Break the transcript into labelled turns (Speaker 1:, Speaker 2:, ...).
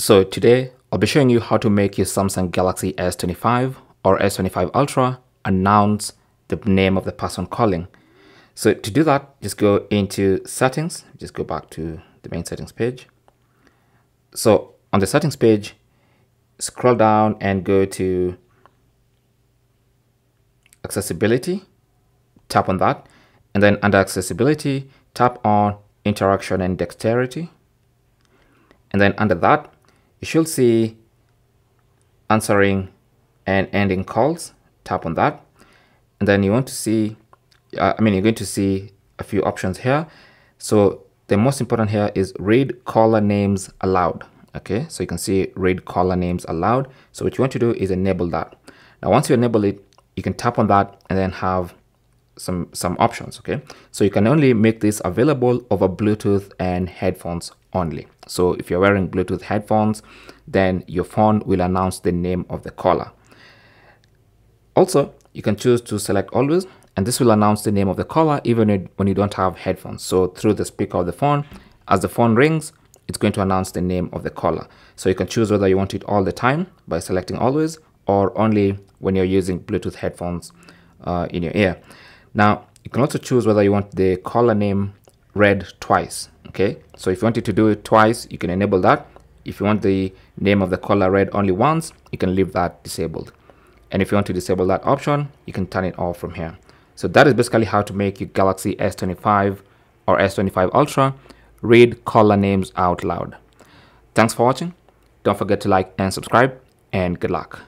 Speaker 1: So today I'll be showing you how to make your Samsung Galaxy S25 or S25 Ultra announce the name of the person calling. So to do that, just go into settings, just go back to the main settings page. So on the settings page, scroll down and go to accessibility, tap on that. And then under accessibility, tap on interaction and dexterity. And then under that, you should see answering and ending calls. Tap on that. And then you want to see, uh, I mean, you're going to see a few options here. So the most important here is read caller names aloud. Okay, so you can see read caller names aloud. So what you want to do is enable that. Now, once you enable it, you can tap on that and then have some some options okay? So you can only make this available over bluetooth and headphones only. So if you're wearing bluetooth headphones then your phone will announce the name of the caller. Also you can choose to select always and this will announce the name of the caller even when you don't have headphones. So through the speaker of the phone as the phone rings it's going to announce the name of the caller. So you can choose whether you want it all the time by selecting always or only when you're using bluetooth headphones uh, in your ear now, you can also choose whether you want the caller name read twice. Okay, so if you wanted to do it twice, you can enable that. If you want the name of the caller read only once, you can leave that disabled. And if you want to disable that option, you can turn it off from here. So that is basically how to make your Galaxy S25 or S25 Ultra read caller names out loud. Thanks for watching. Don't forget to like and subscribe and good luck.